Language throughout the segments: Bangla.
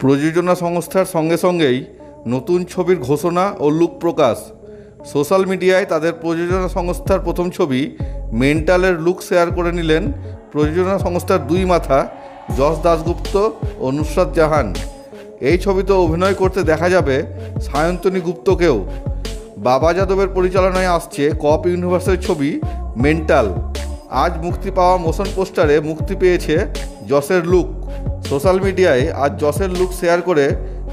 প্রযোজনা সংস্থার সঙ্গে সঙ্গেই নতুন ছবির ঘোষণা ও লুক প্রকাশ। সোশ্যাল মিডিয়ায় তাদের প্রযোজনা সংস্থার প্রথম ছবি মেন্টালের লুক শেয়ার করে নিলেন প্রযোজনা সংস্থার দুই মাথা, যশ দাশগুপ্ত ও নুসরাত জাহান। এই ছবিতে অভিনয় করতে দেখা যাবে সায়ন্তনী গুপ্তকেও। বাবা যাদবের পরিচালনায় আসছে কপ ইউনিভার্সের ছবি মেন্টাল। আজ মুক্তি পাওয়া মোশন পোস্টারে মুক্তি পেয়েছে যশের লুক। সোশ্যাল মিডিয়ায় আজ যশের লুক শেয়ার করে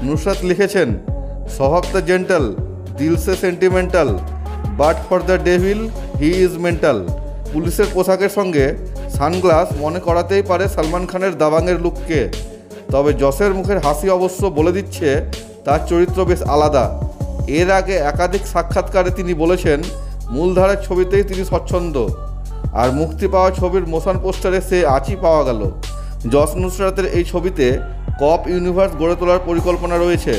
নুসরাত লিখেছেন স্বভাব the gentle দিলসে sentimental but for the devil he is mental পুলিশের পোশাকের সঙ্গে সানগ্লাস মনে করাতেই পারে সালমান খানের দাবাংয়ের লুককে। তবে যশের মুখের হাসি অবশ্য বলে দিচ্ছে, তার চরিত্র বেশ আলাদা। এর আগে একাধিক সাক্ষাৎকারে তিনি বলেছেন, মূলধারার ছবিতেই তিনি স্বচ্ছন্দ। আর মুক্তি পাওয়া ছবির মোশন পোস্টারে সে আচই পাওয়া গেল। যশ নুসরাতের এই ছবিতে কপ ইউনিভার্স গড়ে তোলার পরিকল্পনা রয়েছে,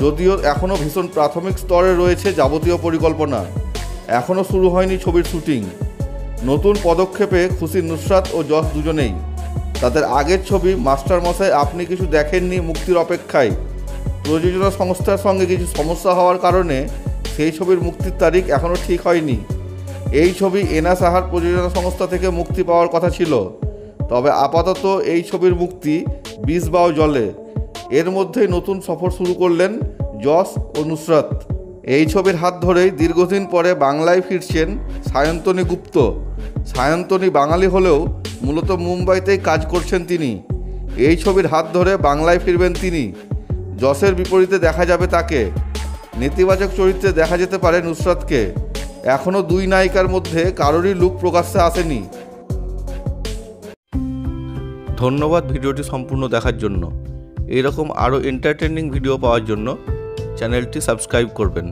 যদিও এখনও ভীষণ প্রাথমিক স্তরে রয়েছে যাবতীয় পরিকল্পনা। এখনও শুরু হয়নি ছবির শুটিং। নতুন পদক্ষেপে খুশি নুসরাত ও যশ দুজনেই। তাদের আগের ছবি মাস্টার মশাই আপনি কিছু দেখেননি মুক্তির অপেক্ষায়। প্রযোজনা সংস্থার সঙ্গে কিছু সমস্যা হওয়ার কারণে সেই ছবির মুক্তির তারিখ এখনও ঠিক হয়নি। এই ছবি এনা সাহার প্রযোজনা সংস্থা থেকে মুক্তি পাওয়ার কথা ছিল। তবে আপাতত এই ছবির মুক্তি বিষ বাও জলে। এর মধ্যেই নতুন সফর শুরু করলেন যশ ও নুসরাত। এই ছবির হাত ধরেই দীর্ঘদিন পরে বাংলায় ফিরছেন সায়ন্তনী গুপ্ত। সায়ন্তনী বাঙালি হলেও মূলত মুম্বাইতেই কাজ করছেন তিনি। এই ছবির হাত ধরে বাংলায় ফিরবেন তিনি। যশের বিপরীতে দেখা যাবে তাকে। নেতিবাচক চরিত্রে দেখা যেতে পারে নুসরাতকে। এখনও দুই নায়িকার মধ্যে কারোরই লুক প্রকাশ্যে আসেনি। ধন্যবাদ ভিডিওটি সম্পূর্ণ দেখার জন্য। এরকম আরও এন্টারটেনিং ভিডিও পাওয়ার জন্য চ্যানেলটি সাবস্ক্রাইব করবেন।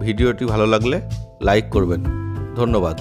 ভিডিওটি ভালো লাগলে লাইক করবেন। ধন্যবাদ।